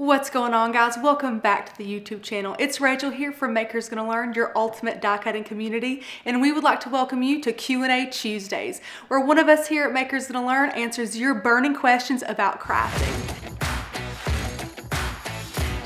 What's going on guys? Welcome back to the YouTube channel. It's Rachel here from Makers Gonna Learn, your ultimate die cutting community, and we would like to welcome you to Q&A Tuesdays, where one of us here at Makers Gonna Learn answers your burning questions about crafting.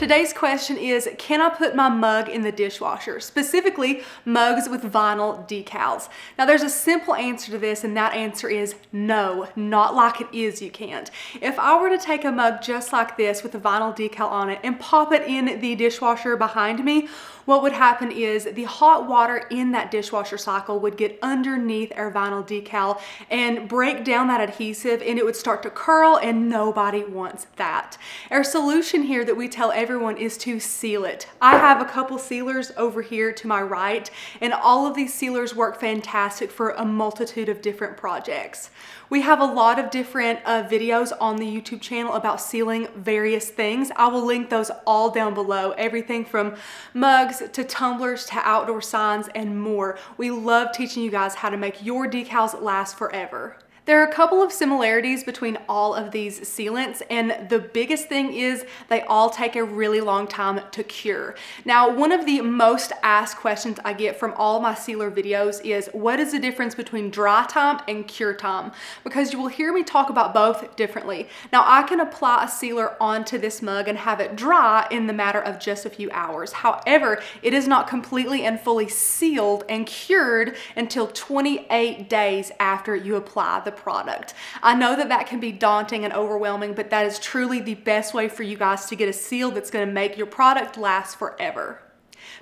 Today's question is, can I put my mug in the dishwasher? Specifically, mugs with vinyl decals. Now there's a simple answer to this and that answer is no, not like it is you can't. If I were to take a mug just like this with a vinyl decal on it and pop it in the dishwasher behind me, what would happen is the hot water in that dishwasher cycle would get underneath our vinyl decal and break down that adhesive and it would start to curl and nobody wants that. Our solution here that we tell everyone is to seal it. I have a couple sealers over here to my right and all of these sealers work fantastic for a multitude of different projects. We have a lot of different uh, videos on the YouTube channel about sealing various things. I will link those all down below. Everything from mugs to tumblers to outdoor signs and more. We love teaching you guys how to make your decals last forever. There are a couple of similarities between all of these sealants and the biggest thing is they all take a really long time to cure. Now one of the most asked questions I get from all my sealer videos is what is the difference between dry time and cure time? Because you will hear me talk about both differently. Now I can apply a sealer onto this mug and have it dry in the matter of just a few hours. However, it is not completely and fully sealed and cured until 28 days after you apply the product. I know that that can be daunting and overwhelming, but that is truly the best way for you guys to get a seal that's gonna make your product last forever.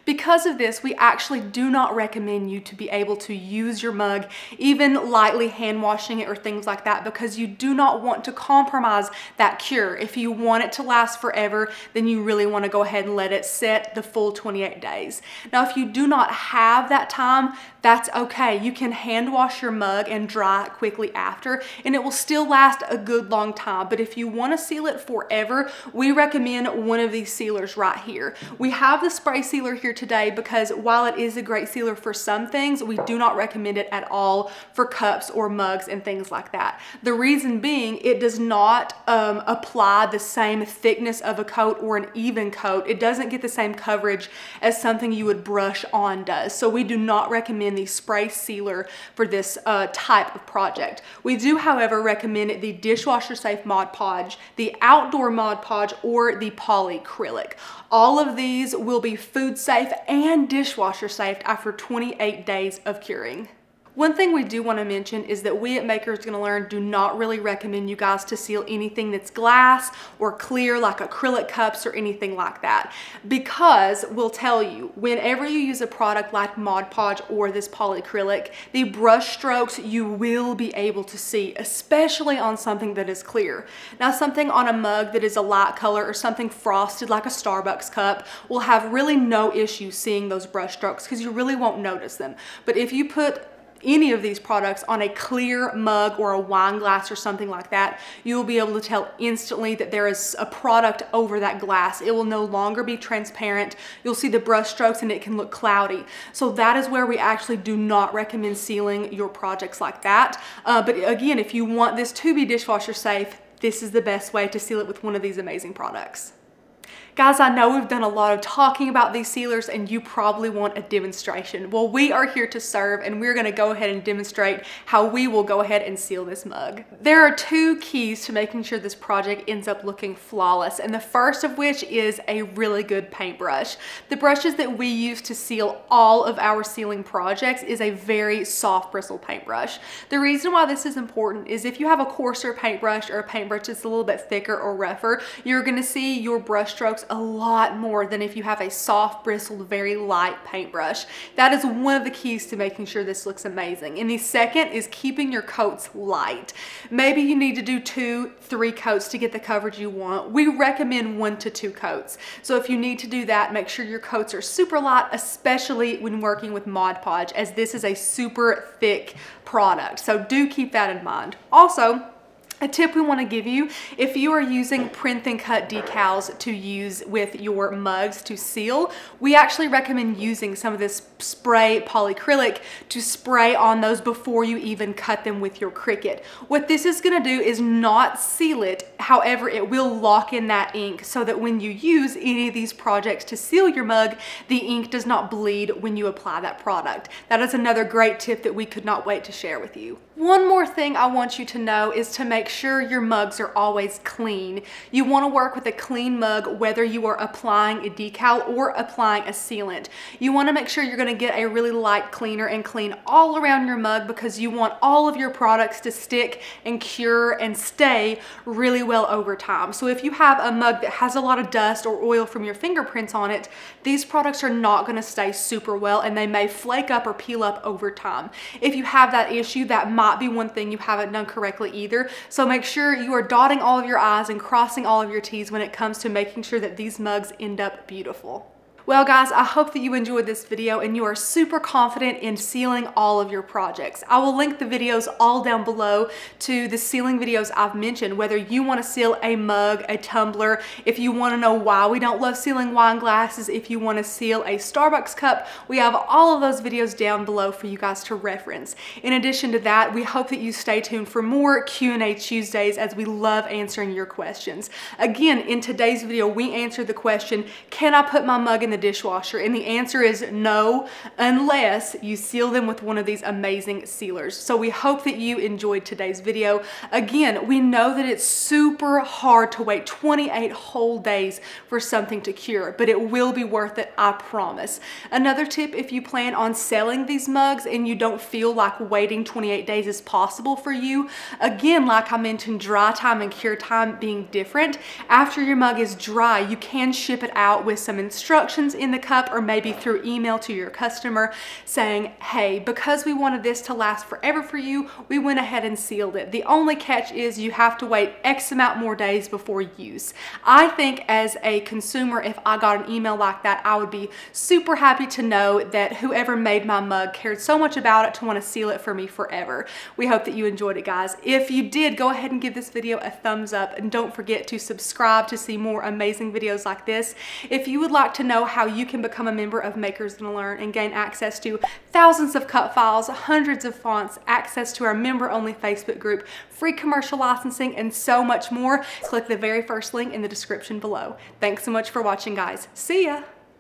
Because of this, we actually do not recommend you to be able to use your mug, even lightly hand washing it or things like that, because you do not want to compromise that cure. If you want it to last forever, then you really wanna go ahead and let it set the full 28 days. Now, if you do not have that time, that's okay. You can hand wash your mug and dry it quickly after, and it will still last a good long time. But if you wanna seal it forever, we recommend one of these sealers right here. We have the spray sealer here today because while it is a great sealer for some things, we do not recommend it at all for cups or mugs and things like that. The reason being, it does not um, apply the same thickness of a coat or an even coat. It doesn't get the same coverage as something you would brush on does. So we do not recommend the spray sealer for this uh, type of project. We do, however, recommend the dishwasher safe Mod Podge, the outdoor Mod Podge, or the polycrylic. All of these will be food safe and dishwasher safe after 28 days of curing. One thing we do want to mention is that we at Makers Gonna Learn do not really recommend you guys to seal anything that's glass or clear like acrylic cups or anything like that because we'll tell you whenever you use a product like Mod Podge or this polycrylic, the brush strokes you will be able to see, especially on something that is clear. Now something on a mug that is a light color or something frosted like a Starbucks cup will have really no issue seeing those brush strokes because you really won't notice them. But if you put any of these products on a clear mug or a wine glass or something like that, you will be able to tell instantly that there is a product over that glass. It will no longer be transparent. You'll see the brush strokes and it can look cloudy. So that is where we actually do not recommend sealing your projects like that. Uh, but again, if you want this to be dishwasher safe, this is the best way to seal it with one of these amazing products. Guys, I know we've done a lot of talking about these sealers and you probably want a demonstration. Well, we are here to serve and we're gonna go ahead and demonstrate how we will go ahead and seal this mug. There are two keys to making sure this project ends up looking flawless and the first of which is a really good paintbrush. The brushes that we use to seal all of our sealing projects is a very soft bristle paintbrush. The reason why this is important is if you have a coarser paintbrush or a paintbrush that's a little bit thicker or rougher, you're gonna see your brush strokes a lot more than if you have a soft bristled, very light paintbrush. That is one of the keys to making sure this looks amazing. And the second is keeping your coats light. Maybe you need to do two, three coats to get the coverage you want. We recommend one to two coats. So if you need to do that, make sure your coats are super light, especially when working with Mod Podge, as this is a super thick product. So do keep that in mind. Also, A tip we want to give you, if you are using print and cut decals to use with your mugs to seal, we actually recommend using some of this spray polycrylic to spray on those before you even cut them with your Cricut. What this is going to do is not seal it, however it will lock in that ink so that when you use any of these projects to seal your mug, the ink does not bleed when you apply that product. That is another great tip that we could not wait to share with you. One more thing I want you to know is to make sure your mugs are always clean. You want to work with a clean mug whether you are applying a decal or applying a sealant. You want to make sure you're going to get a really light cleaner and clean all around your mug because you want all of your products to stick and cure and stay really well over time. So if you have a mug that has a lot of dust or oil from your fingerprints on it, these products are not going to stay super well and they may flake up or peel up over time. If you have that issue, that might be one thing you haven't done correctly either. So make sure you are dotting all of your I's and crossing all of your T's when it comes to making sure that these mugs end up beautiful. Well guys, I hope that you enjoyed this video and you are super confident in sealing all of your projects. I will link the videos all down below to the sealing videos I've mentioned, whether you want to seal a mug, a tumbler, if you want to know why we don't love sealing wine glasses, if you want to seal a Starbucks cup, we have all of those videos down below for you guys to reference. In addition to that, we hope that you stay tuned for more Q&A Tuesdays as we love answering your questions. Again, in today's video, we answered the question, can I put my mug in the dishwasher? And the answer is no, unless you seal them with one of these amazing sealers. So we hope that you enjoyed today's video. Again, we know that it's super hard to wait 28 whole days for something to cure, but it will be worth it, I promise. Another tip, if you plan on selling these mugs and you don't feel like waiting 28 days is possible for you, again, like I mentioned, dry time and cure time being different, after your mug is dry, you can ship it out with some instructions in the cup or maybe through email to your customer saying, hey, because we wanted this to last forever for you, we went ahead and sealed it. The only catch is you have to wait X amount more days before use. I think as a consumer, if I got an email like that, I would be super happy to know that whoever made my mug cared so much about it to want to seal it for me forever. We hope that you enjoyed it, guys. If you did, go ahead and give this video a thumbs up and don't forget to subscribe to see more amazing videos like this. If you would like to know how you can become a member of Makers Gonna Learn and gain access to thousands of cut files, hundreds of fonts, access to our member-only Facebook group, free commercial licensing, and so much more. Click the very first link in the description below. Thanks so much for watching, guys. See ya!